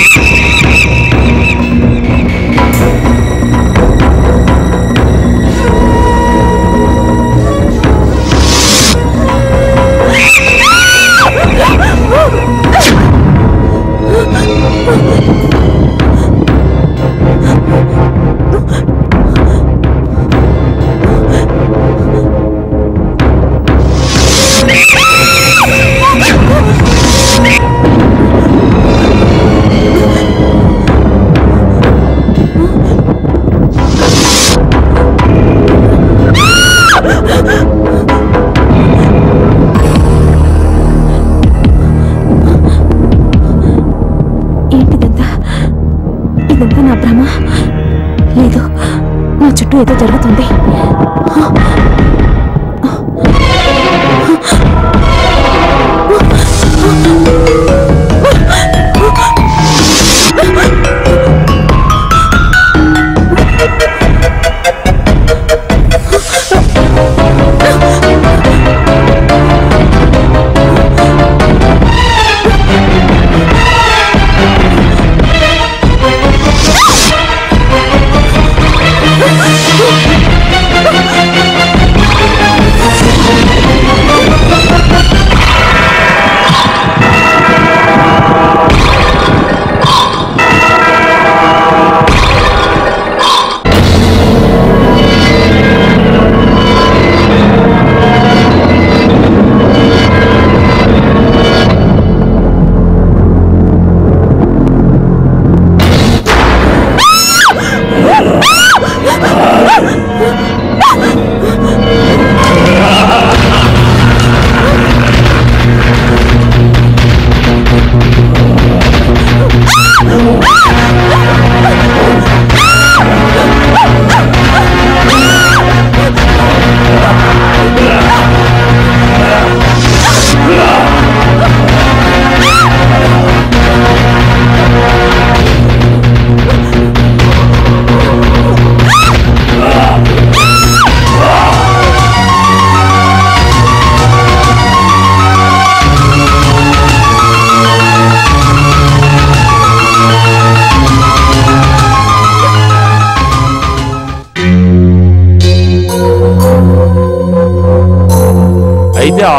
you. లేదు నా చుట్టూ ఏదో జరుగుతుంది.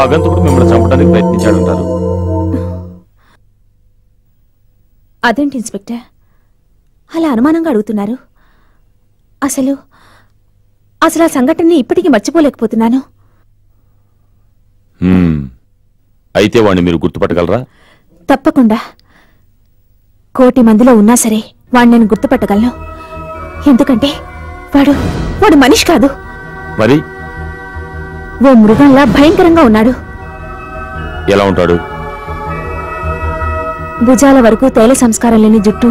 ఆగంతుకుడు మిమ్మల్ని చంపడానికి ప్రయత్నించాడంటారు. అదేంటి ఇన్స్పెక్టర్? అలా అనుమానంగా అడుగుతున్నారు. అసలు అసలు ఆ సంఘటనని ఇప్పటికీ మర్చిపోలేకపోతున్నాను. అయితే వాడిని మీరు గుర్తుపట్టగలరా? తప్పకుండా. కోటి మందిలో ఉన్నా సరే వాణ్ణి నేను గుర్తుపట్టగలను. ఎందుకంటే వాడు వాడు మనిషి కాదు. మరి? ఓ మృగంలా భయంకరంగా ఉన్నాడు. ఎలా ఉంటాడు? భుజాల వరకు తైల సంస్కారం లేని జుట్టు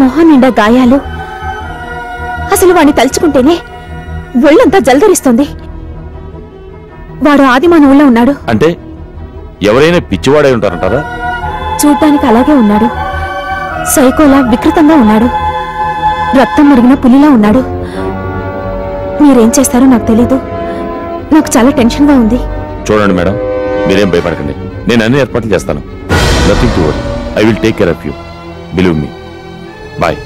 మొహం నిండా గాయాలు. అసలు వాణ్ణి తలుచుకుంటేనే ఒళ్ళంతా జల్దరిస్తుంది వాడు ఆదిమానవుల్లో ఉన్నాడు. అంటే ఎవరైనా పిచ్చివాడై ఉంటారంటారా? చూడ్డానికి అలాగే ఉన్నాడు. సైకోలా వికృతంగా ఉన్నాడు. రక్తం మరిగిన పులిలా ఉన్నాడు. మీరేం చేస్తారో నాకు తెలీదు. నాకు చాలా టెన్షన్గా ఉంది. చూడండి మేడం మీరేం భయపడకండి. నేను అన్ని ఏర్పాట్లు చేస్తాను. Nothing to worry I will take care of you believe me boy.